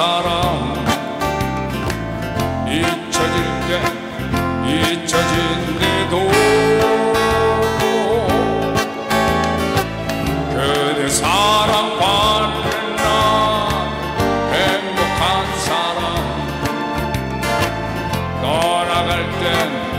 사람 잊혀질 게 잊혀진 데도 그대 사랑받는 나 행복한 사람 떠나갈 땐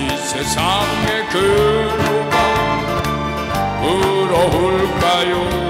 이 세상의 괴로움. 울어울까요?